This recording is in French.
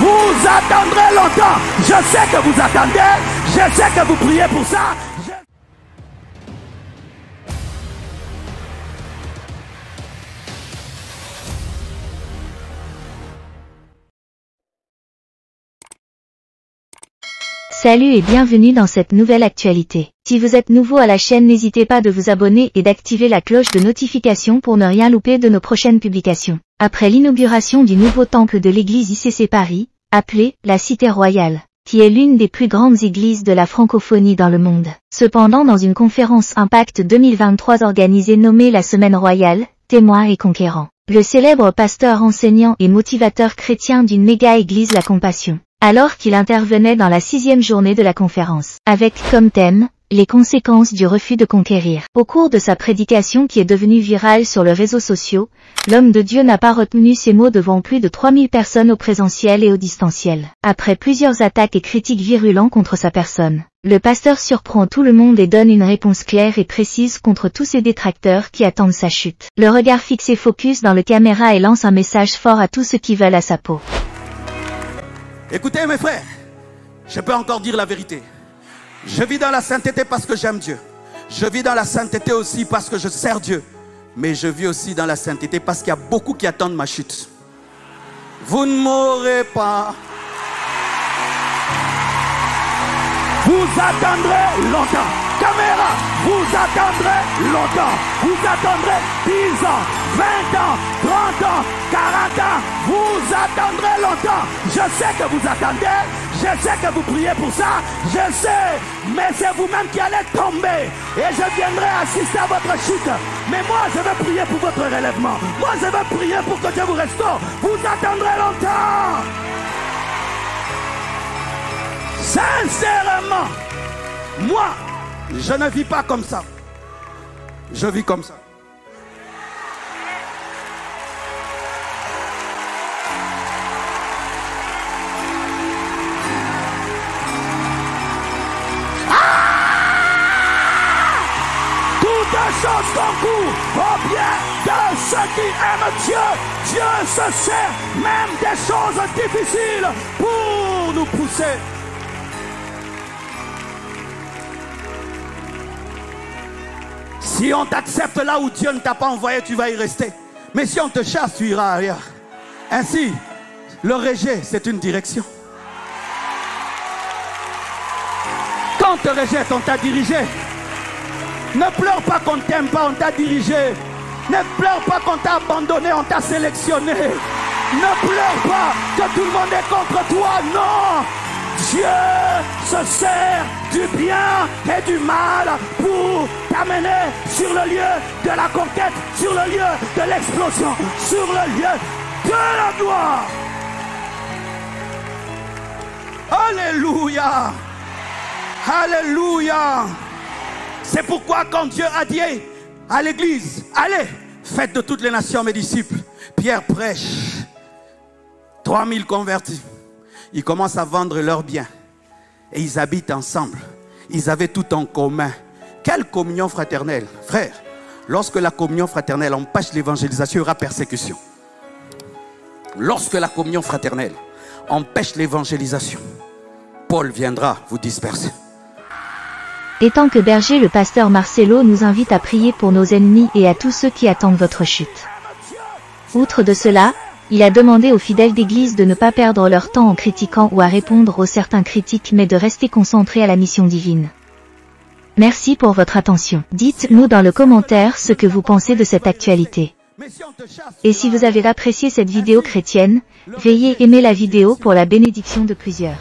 Vous attendrez longtemps. Je sais que vous attendez. Je sais que vous priez pour ça. Salut et bienvenue dans cette nouvelle actualité. Si vous êtes nouveau à la chaîne n'hésitez pas de vous abonner et d'activer la cloche de notification pour ne rien louper de nos prochaines publications. Après l'inauguration du nouveau temple de l'église ICC Paris, appelée la Cité Royale, qui est l'une des plus grandes églises de la francophonie dans le monde. Cependant dans une conférence Impact 2023 organisée nommée la Semaine Royale, témoin et conquérant, le célèbre pasteur enseignant et motivateur chrétien d'une méga église La Compassion, alors qu'il intervenait dans la sixième journée de la conférence, avec comme thème, les conséquences du refus de conquérir. Au cours de sa prédication qui est devenue virale sur les réseaux sociaux, l'homme de Dieu n'a pas retenu ses mots devant plus de 3000 personnes au présentiel et au distanciel. Après plusieurs attaques et critiques virulents contre sa personne, le pasteur surprend tout le monde et donne une réponse claire et précise contre tous ses détracteurs qui attendent sa chute. Le regard fixé focus dans le caméra et lance un message fort à tous ceux qui veulent à sa peau. Écoutez mes frères, je peux encore dire la vérité. Je vis dans la sainteté parce que j'aime Dieu. Je vis dans la sainteté aussi parce que je sers Dieu. Mais je vis aussi dans la sainteté parce qu'il y a beaucoup qui attendent ma chute. Vous ne mourrez pas. Vous attendrez longtemps. Caméra, vous attendrez longtemps. Vous attendrez 10 ans, 20 ans, 30 ans, 40 ans. Vous attendrez longtemps. Je sais que vous attendez. Je sais que vous priez pour ça. Je sais. Mais c'est vous-même qui allez tomber. Et je viendrai assister à votre chute. Mais moi, je vais prier pour votre relèvement. Moi, je vais prier pour que Dieu vous restaure. Vous attendrez longtemps. Sincèrement, moi, je ne vis pas comme ça. Je vis comme ça. Toutes choses concourent au bien de ceux qui aiment Dieu. Dieu se sert même des choses difficiles pour nous pousser. Si on t'accepte là où Dieu ne t'a pas envoyé, tu vas y rester. Mais si on te chasse, tu iras ailleurs. Ainsi, le rejet, c'est une direction. Quand on te rejette, on t'a dirigé. Ne pleure pas qu'on ne t'aime pas, on t'a dirigé. Ne pleure pas qu'on t'a abandonné, on t'a sélectionné. Ne pleure pas que tout le monde est contre toi, non. Dieu se sert du bien et du mal pour t'amener sur le lieu de la conquête, sur le lieu de l'explosion, sur le lieu de la gloire. Alléluia. Alléluia. C'est pourquoi quand Dieu a dit à l'église, allez, faites de toutes les nations mes disciples, Pierre prêche, 3000 convertis. Ils commencent à vendre leurs biens et ils habitent ensemble. Ils avaient tout en commun. Quelle communion fraternelle, frère. Lorsque la communion fraternelle empêche l'évangélisation, il y aura persécution. Lorsque la communion fraternelle empêche l'évangélisation, Paul viendra vous disperser. Étant que berger, le pasteur Marcelo nous invite à prier pour nos ennemis et à tous ceux qui attendent votre chute. Outre de cela, il a demandé aux fidèles d'église de ne pas perdre leur temps en critiquant ou à répondre aux certains critiques mais de rester concentrés à la mission divine. Merci pour votre attention. Dites-nous dans le commentaire ce que vous pensez de cette actualité. Et si vous avez apprécié cette vidéo chrétienne, veuillez aimer la vidéo pour la bénédiction de plusieurs.